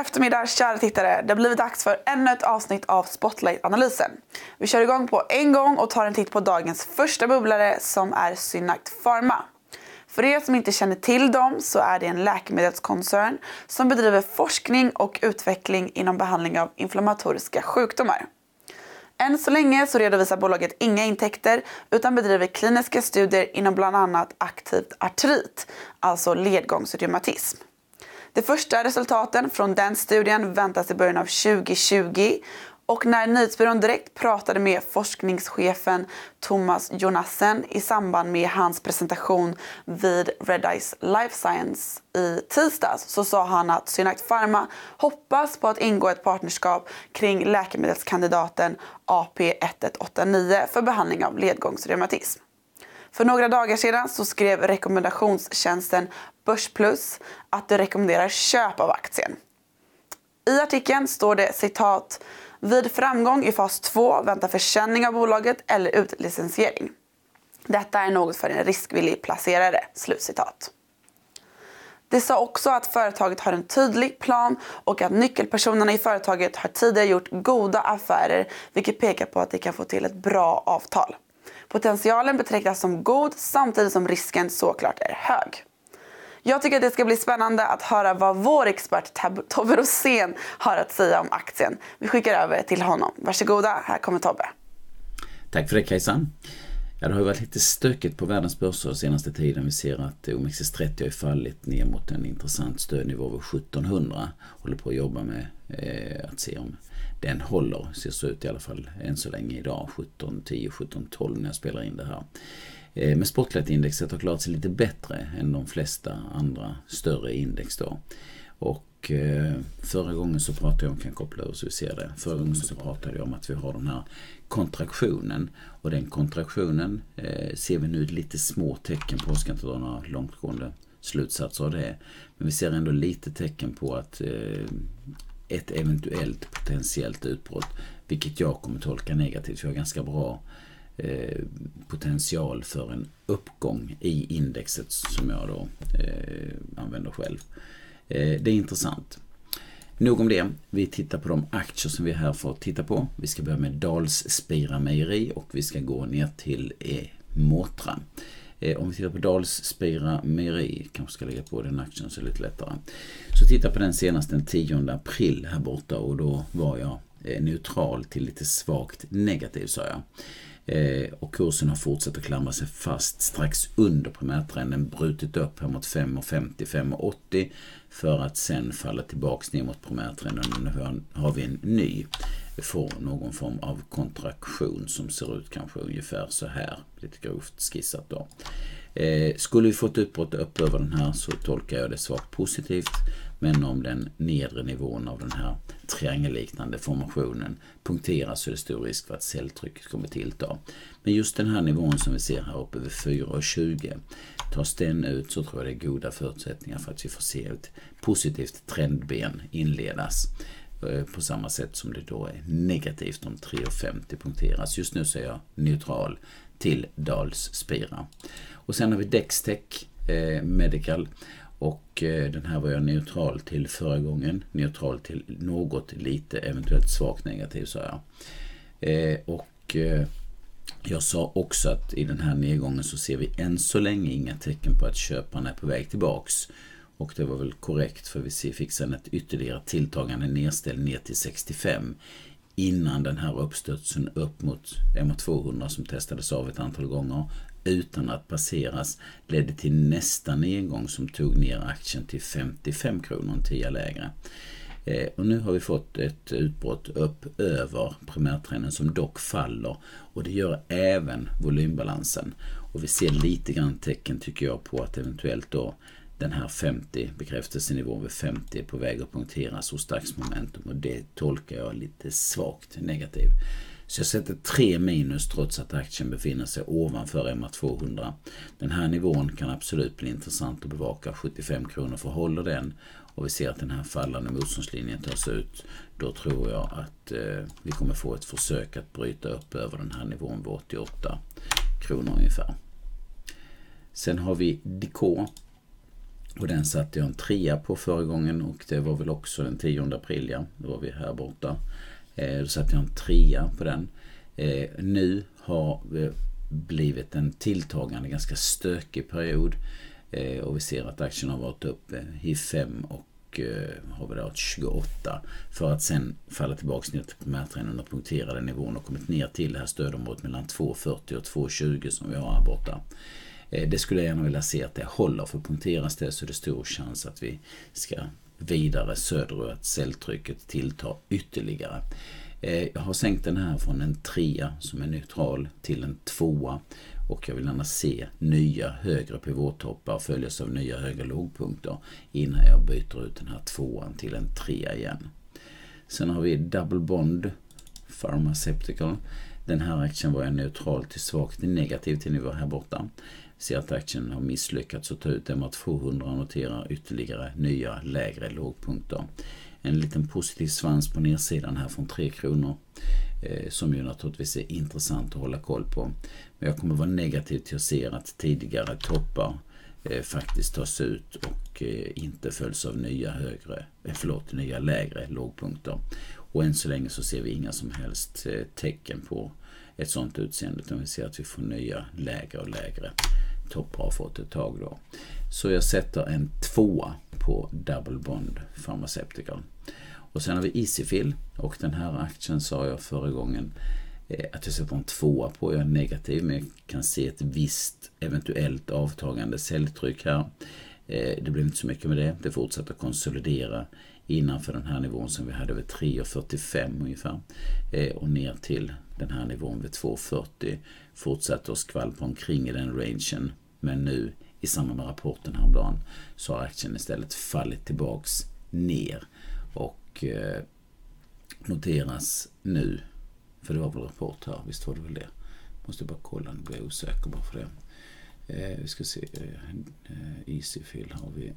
eftermiddag kära tittare. Det har blivit dags för ännu ett avsnitt av Spotlight-analysen. Vi kör igång på en gång och tar en titt på dagens första bubblare som är Synact Pharma. För er som inte känner till dem så är det en läkemedelskoncern som bedriver forskning och utveckling inom behandling av inflammatoriska sjukdomar. Än så länge så redovisar bolaget inga intäkter utan bedriver kliniska studier inom bland annat aktivt artrit, alltså ledgångsreumatism. De första resultaten från den studien väntas i början av 2020 och när Nyhetsbyrån Direkt pratade med forskningschefen Thomas Jonassen i samband med hans presentation vid Redeyes Life Science i tisdags så sa han att Synact Pharma hoppas på att ingå ett partnerskap kring läkemedelskandidaten AP1189 för behandling av ledgångsreumatism. För några dagar sedan så skrev rekommendationstjänsten Börsplus att de rekommenderar köp av aktien. I artikeln står det citat vid framgång i fas 2 väntar försäljning av bolaget eller utlicensiering. Detta är något för en riskvillig placerare. Slutcitat. Det sa också att företaget har en tydlig plan och att nyckelpersonerna i företaget har tidigare gjort goda affärer vilket pekar på att de kan få till ett bra avtal. Potentialen betraktas som god samtidigt som risken såklart är hög. Jag tycker att det ska bli spännande att höra vad vår expert Tobbe Rosén har att säga om aktien. Vi skickar över till honom. Varsågoda, här kommer Tobbe. Tack för det Kajsan. Ja, det har ju varit lite stökigt på världens börser senaste tiden. Vi ser att OMXS30 har fallit ner mot en intressant stödnivå vid 1700. Håller på att jobba med eh, att se om den håller. Ser så ut i alla fall än så länge idag. 1710, 1712 när jag spelar in det här. Eh, men Spotlight-indexet har klarat sig lite bättre än de flesta andra större index då. Och eh, förra gången så pratade jag om, kan koppla över så vi ser det. Förra gången så pratade jag om att vi har den här kontraktionen. Och den kontraktionen eh, ser vi nu lite små tecken på. Jag ska inte dra några långtgående slutsatser av det. Men vi ser ändå lite tecken på att ett eventuellt potentiellt utbrott, vilket jag kommer tolka negativt, för jag har ganska bra Eh, potential för en uppgång i indexet som jag då eh, använder själv. Eh, det är intressant. Nog om det. Vi tittar på de aktier som vi är här för att titta på. Vi ska börja med Dals Spira Mejeri och vi ska gå ner till eh, Måtra. Om vi tittar på Dals Spira Mejeri, kanske ska lägga på den aktien så är det lite lättare. Så titta på den senast den 10 april här borta och då var jag neutral till lite svagt negativ sa jag. Eh, och kursen har fortsatt att klamra sig fast strax under primärtrenden, brutit upp här mot 5,50-5,80 för att sen falla tillbaks ner mot primärtrenden. Nu har vi en ny, får någon form av kontraktion som ser ut kanske ungefär så här, lite grovt skissat då. Eh, skulle vi få ett utbrott upp över den här så tolkar jag det svagt positivt. Men om den nedre nivån av den här triangelliknande formationen punkteras så är det stor risk för att celltrycket kommer tillta. Men just den här nivån som vi ser här uppe vid 4,20 tas den ut så tror jag det är goda förutsättningar för att vi får se ett positivt trendben inledas eh, på samma sätt som det då är negativt om 3,50 punkteras. Just nu så är jag neutral till Dals Spira. Och sen har vi Dextech eh, Medical och eh, den här var jag neutral till förra gången. Neutral till något lite, eventuellt svagt negativ sa jag. Eh, och eh, jag sa också att i den här nedgången så ser vi än så länge inga tecken på att köparna är på väg tillbaks. Och det var väl korrekt för vi fick sen ett ytterligare tilltagande nedställ ner till 65 innan den här uppstudsen upp mot MA200 som testades av ett antal gånger utan att passeras ledde till nästa nedgång som tog ner aktien till 55 kronor, en tia lägre. Eh, och nu har vi fått ett utbrott upp över primärtrenden som dock faller och det gör även volymbalansen. Och vi ser lite grann tecken tycker jag på att eventuellt då den här 50 bekräftelsenivån vid 50 är på väg att punkteras hos dagsmomentum och det tolkar jag lite svagt negativt. Så jag sätter 3 minus trots att aktien befinner sig ovanför MA200. Den här nivån kan absolut bli intressant att bevaka. 75 kronor för håller den och vi ser att den här fallande motståndslinjen tas ut. Då tror jag att eh, vi kommer få ett försök att bryta upp över den här nivån vid 88 kronor ungefär. Sen har vi DK Och den satte jag en trea på förra gången och det var väl också den 10 april, ja. Då var vi här borta. Eh, då satte jag en trea på den. Eh, nu har det blivit en tilltagande, ganska stökig period. Eh, och vi ser att aktien har varit uppe i 5 och har vi då 28 för att sen falla tillbaka ner till primärtrenden och punkterade nivån och kommit ner till det här stödområdet mellan 2,40 och 2,20 som vi har här borta. Det skulle jag gärna vilja se att det håller, för punkteras det så är det stor chans att vi ska vidare söderut, Celltrycket tilltar ytterligare. Eh, jag har sänkt den här från en trea som är neutral till en tvåa och jag vill gärna se nya högre pivottoppar följas av nya högre lågpunkter innan jag byter ut den här tvåan till en trea igen. Sen har vi Double Bond Pharmaceutical. Den här aktien var jag neutral till svagt negativ till nivå här borta ser att aktien har misslyckats att ta ut MA200 och noterar ytterligare nya lägre lågpunkter. En liten positiv svans på nedsidan här från 3 kronor eh, som ju naturligtvis är intressant att hålla koll på. Men jag kommer vara negativ till att se att tidigare toppar eh, faktiskt tas ut och eh, inte följs av nya högre, förlåt, nya lägre lågpunkter. Och än så länge så ser vi inga som helst tecken på ett sådant utseende utan vi ser att vi får nya lägre och lägre toppar har fått ett tag då. Så jag sätter en tvåa på Double Bond Pharmaceutical. Och sen har vi Easyfill och den här aktien sa jag förra gången eh, att jag sätter en tvåa på. Jag är negativ men jag kan se ett visst eventuellt avtagande säljtryck här. Eh, det blev inte så mycket med det. Det fortsätter konsolidera innanför den här nivån som vi hade vid 3,45 ungefär. Eh, och ner till den här nivån vid 2,40. Fortsätter att skvalpa omkring i den rangen. Men nu i samband med rapporten häromdagen så har aktien istället fallit tillbaks ner. Och eh, noteras nu, för det var väl rapport här, visst var det väl det? Måste bara kolla, nu blir jag osäker bara för det. Eh, vi ska se, eh, eh Easyfill har vi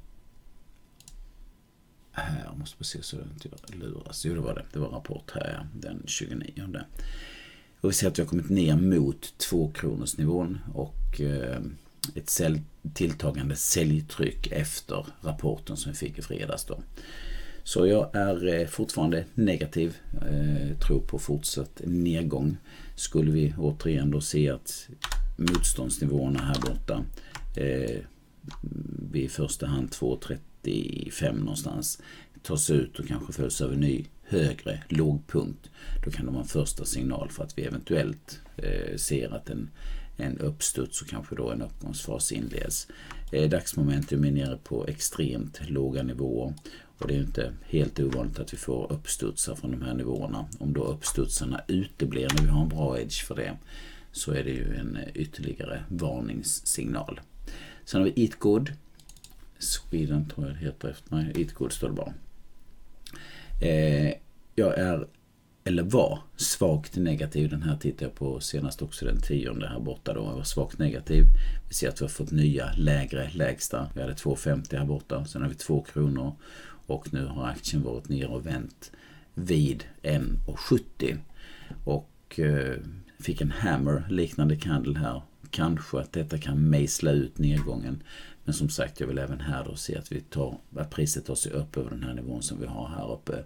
här. Måste bara se så jag inte luras. Jo, det var det. Det var rapport här den 29. Och vi ser att vi har kommit ner mot 2 kronors nivån och eh, ett sälj, tilltagande säljtryck efter rapporten som vi fick i fredags. Då. Så jag är eh, fortfarande negativ, eh, tror på fortsatt nedgång. Skulle vi återigen då se att motståndsnivåerna här borta eh, vid i första hand 2,35 någonstans tas ut och kanske följs över ny högre lågpunkt. Då kan det vara en första signal för att vi eventuellt eh, ser att en, en uppstuds och kanske då en uppgångsfas inleds. Eh, dagsmomentum är nere på extremt låga nivåer och det är inte helt ovanligt att vi får uppstudsar från de här nivåerna. Om då uppstudsarna uteblir när vi har en bra edge för det så är det ju en ytterligare varningssignal. Sen har vi Eat Good. Sweden tror jag det heter efter. mig. Eat Good står det bara. Eh, jag är, eller var, svagt negativ. Den här tittar jag på senast också den tionde här borta då. Jag var svagt negativ. Vi ser att vi har fått nya lägre lägsta. Vi hade 2,50 här borta. Sen har vi 2 kronor. Och nu har aktien varit ner och vänt vid 1,70. Och eh, fick en hammer liknande candle här. Kanske att detta kan mejsla ut nedgången. Men som sagt, jag vill även här då se att, vi tar, att priset tar sig upp över den här nivån som vi har här uppe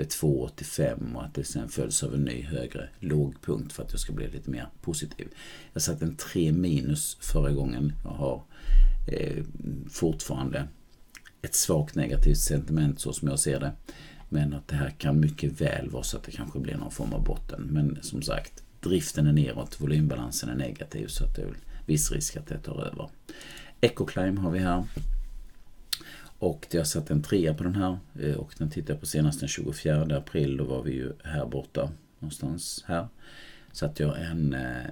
vid 2,85 och att det sen följs av en ny högre lågpunkt för att jag ska bli lite mer positiv. Jag satte en 3 minus förra gången. Jag har eh, fortfarande ett svagt negativt sentiment så som jag ser det. Men att det här kan mycket väl vara så att det kanske blir någon form av botten. Men som sagt, driften är neråt, volymbalansen är negativ så att det är viss risk att det tar över. Ecoclime har vi här. Och jag har satt en trea på den här eh, och den tittar jag på senast den 24 april. Då var vi ju här borta någonstans här. Satt jag en eh,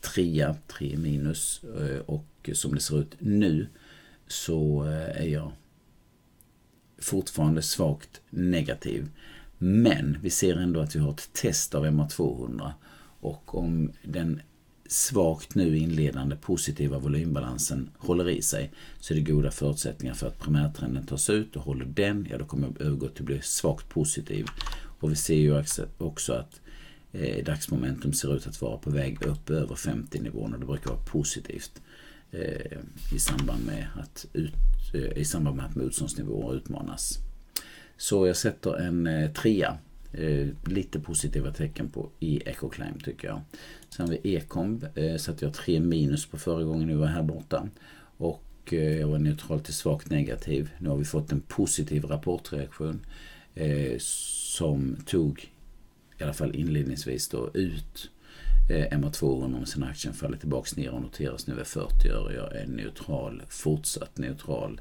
trea, tre minus eh, och som det ser ut nu så eh, är jag fortfarande svagt negativ. Men vi ser ändå att vi har ett test av MA200 och om den svagt nu inledande positiva volymbalansen håller i sig så är det goda förutsättningar för att primärtrenden tas ut och håller den, ja då kommer jag övergå till att bli svagt positiv. Och vi ser ju också att eh, dagsmomentum ser ut att vara på väg upp över 50 nivån och det brukar vara positivt eh, i samband med att ut, eh, i samband med att motståndsnivåer utmanas. Så jag sätter en eh, trea. Eh, lite positiva tecken på i Ecoclim tycker jag. Sen vid Ecomb eh, satte jag tre minus på förra gången vi var här borta. Och eh, jag var neutral till svagt negativ. Nu har vi fått en positiv rapportreaktion eh, som tog i alla fall inledningsvis då ut eh, MA200 med sin aktien faller tillbaks ner och noteras nu vid 40 öre. Jag är neutral, fortsatt neutral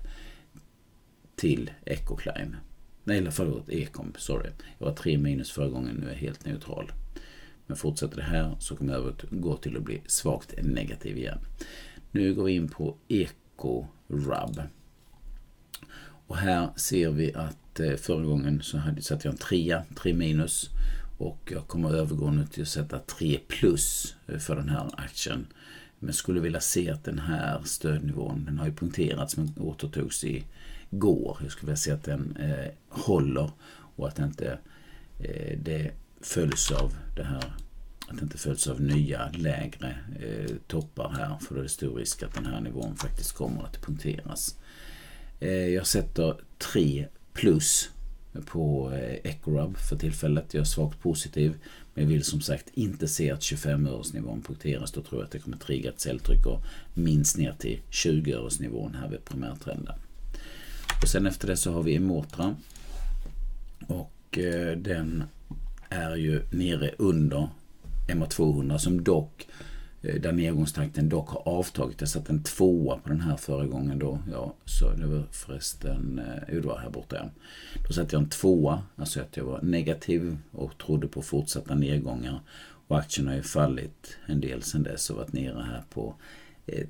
till Ecoclim. Nej, förlåt, ekom, sorry. Jag var 3 minus förra gången, nu är jag helt neutral. Men fortsätter det här så kommer jag att gå till att bli svagt negativ igen. Nu går vi in på Eco Rub. Och här ser vi att eh, förra gången så hade, satte jag en 3, 3 minus. Och jag kommer övergå nu till att sätta 3 plus eh, för den här aktien. Men skulle vilja se att den här stödnivån, den har ju punkterats men återtogs i går. Jag skulle vilja se att den eh, håller och att inte eh, det följs av det här att det inte följs av nya lägre eh, toppar här för då är det stor risk att den här nivån faktiskt kommer att punkteras. Eh, jag sätter 3 plus på eh, Ecorub för tillfället. Jag är svagt positiv. Men jag vill som sagt inte se att 25-öresnivån punkteras. Då tror jag att det kommer trigga ett säljtryck och minst ner till 20-öresnivån här vid primärtrenden. Och sen efter det så har vi Emotra. Och eh, den är ju nere under MA200 som dock Eh, där nedgångstakten dock har avtagit. Jag satte en tvåa på den här förra gången då. Ja, så det var förresten, eh, det var här borta ja. Då satte jag en tvåa, alltså att jag var negativ och trodde på fortsatta nedgångar. Och aktien har ju fallit en del sedan dess och varit nere här på eh,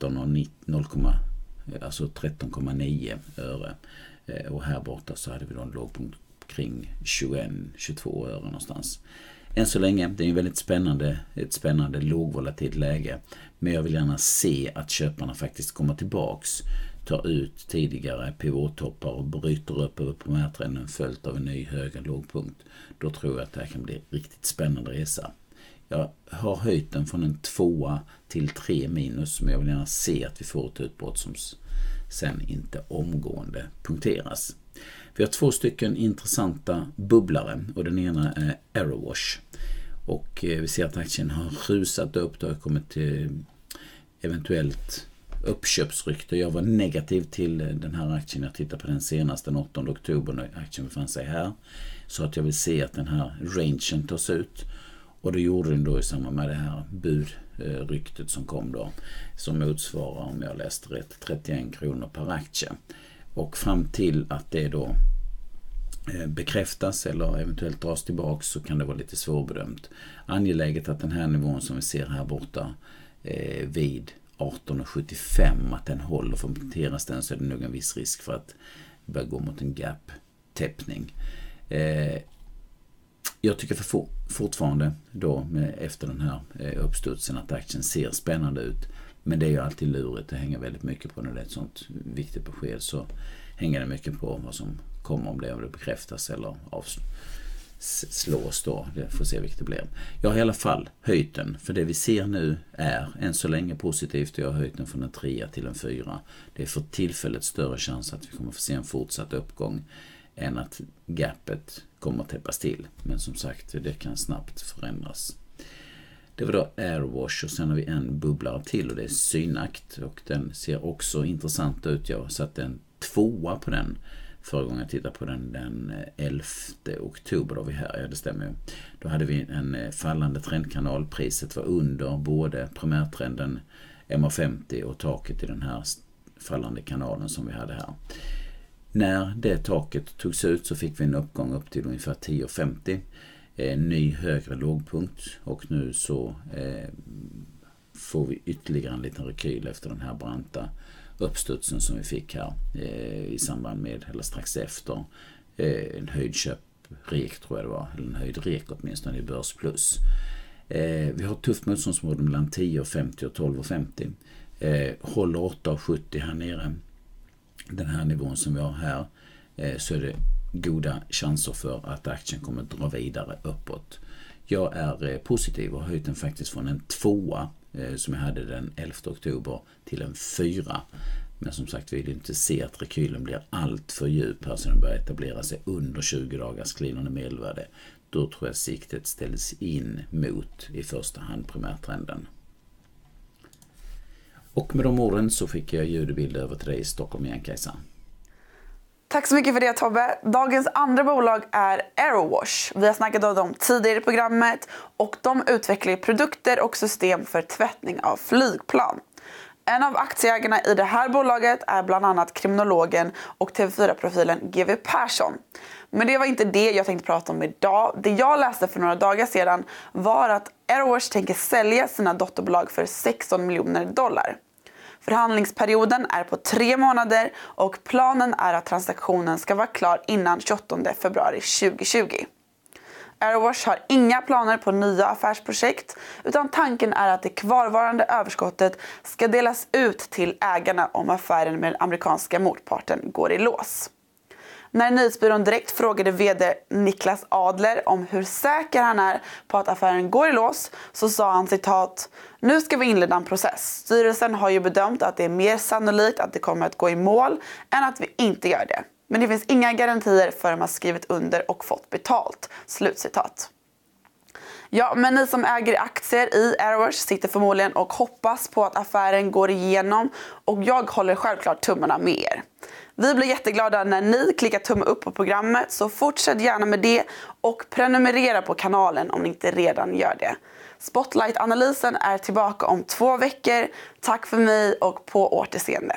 13,9 eh, alltså 13,9 öre. Och här borta så hade vi då en lågpunkt kring 21-22 öre någonstans än så länge. Det är ju väldigt spännande, ett spännande lågvolatilt läge. Men jag vill gärna se att köparna faktiskt kommer tillbaks, tar ut tidigare pivottoppar och bryter upp över primärtrenden följt av en ny högre lågpunkt. Då tror jag att det här kan bli en riktigt spännande resa. Jag har höjt den från en tvåa till tre minus, men jag vill gärna se att vi får ett utbrott som sen inte omgående punkteras. Vi har två stycken intressanta bubblare och den ena är Aerowash. Och eh, vi ser att aktien har rusat upp. Det har kommit till eventuellt uppköpsrykte. Jag var negativ till eh, den här aktien. Jag tittade på den senast den 8 oktober när aktien befann sig här. Så att jag vill se att den här rangen tas ut. Och det gjorde den då i samband med det här budryktet som kom då. Som motsvarar, om jag läste rätt, 31 kronor per aktie. Och fram till att det då Eh, bekräftas eller eventuellt dras tillbaks så kan det vara lite svårbedömt. Angeläget att den här nivån som vi ser här borta eh, vid 18,75 att den håller. För punkteras den så är det nog en viss risk för att börja gå mot en gap-täppning. Eh, jag tycker för fortfarande då med, efter den här eh, uppstudsen att aktien ser spännande ut. Men det är ju alltid lurigt. Det hänger väldigt mycket på när det är ett sånt viktigt besked. Så hänger det mycket på vad som kommer om det, om det bekräftas eller avslås då. Vi får se vilket det blir. Jag har i alla fall höjt den. För det vi ser nu är än så länge positivt. Jag har höjt den från en trea till en fyra. Det är för tillfället större chans att vi kommer få se en fortsatt uppgång än att gapet kommer att täppas till. Men som sagt, det kan snabbt förändras. Det var då Airwash och sen har vi en bubblare till och det är Synakt. Och den ser också intressant ut. Jag satte en tvåa på den förra gången jag tittade på den den eh, 11 oktober. Då vi här, ja det stämmer ju. Då hade vi en eh, fallande trendkanal. Priset var under både primärtrenden MA50 och taket i den här fallande kanalen som vi hade här. När det taket togs ut så fick vi en uppgång upp till ungefär 10,50 en eh, ny högre lågpunkt och nu så eh, får vi ytterligare en liten rekyl efter den här branta uppstudsen som vi fick här eh, i samband med, eller strax efter, eh, en höjd köprek tror jag det var, eller en höjd rek åtminstone i börs plus. Eh, vi har ett tufft motståndsområde mellan 10,50 och 12,50. Eh, håller 8,70 här nere. Den här nivån som vi har här så är det goda chanser för att aktien kommer att dra vidare uppåt. Jag är positiv och har höjt den faktiskt från en tvåa Eh, som jag hade den 11 oktober till en 4. Men som sagt, vi vill inte se att rekylen blir allt för djup här så den börjar etablera sig under 20 dagars glidande medelvärde. Då tror jag siktet ställs in mot i första hand primärtrenden. Och med de orden så skickar jag ljud och bild över till dig i Stockholm igen Kajsa. Tack så mycket för det Tobbe. Dagens andra bolag är Aerowash. Vi har snackat om dem tidigare i programmet och de utvecklar produkter och system för tvättning av flygplan. En av aktieägarna i det här bolaget är bland annat kriminologen och TV4-profilen GW Persson. Men det var inte det jag tänkte prata om idag. Det jag läste för några dagar sedan var att Aerowash tänker sälja sina dotterbolag för 16 miljoner dollar. Förhandlingsperioden är på tre månader och planen är att transaktionen ska vara klar innan 28 februari 2020. Airwash har inga planer på nya affärsprojekt utan tanken är att det kvarvarande överskottet ska delas ut till ägarna om affären med den amerikanska motparten går i lås. När nyhetsbyrån Direkt frågade VD Niklas Adler om hur säker han är på att affären går i lås så sa han citat “Nu ska vi inleda en process. Styrelsen har ju bedömt att det är mer sannolikt att det kommer att gå i mål än att vi inte gör det. Men det finns inga garantier förrän man skrivit under och fått betalt.” Slutcitat. Ja, men ni som äger aktier i Airwash sitter förmodligen och hoppas på att affären går igenom och jag håller självklart tummarna med er. Vi blir jätteglada när ni klickar tumme upp på programmet så fortsätt gärna med det och prenumerera på kanalen om ni inte redan gör det. Spotlight-analysen är tillbaka om två veckor. Tack för mig och på återseende.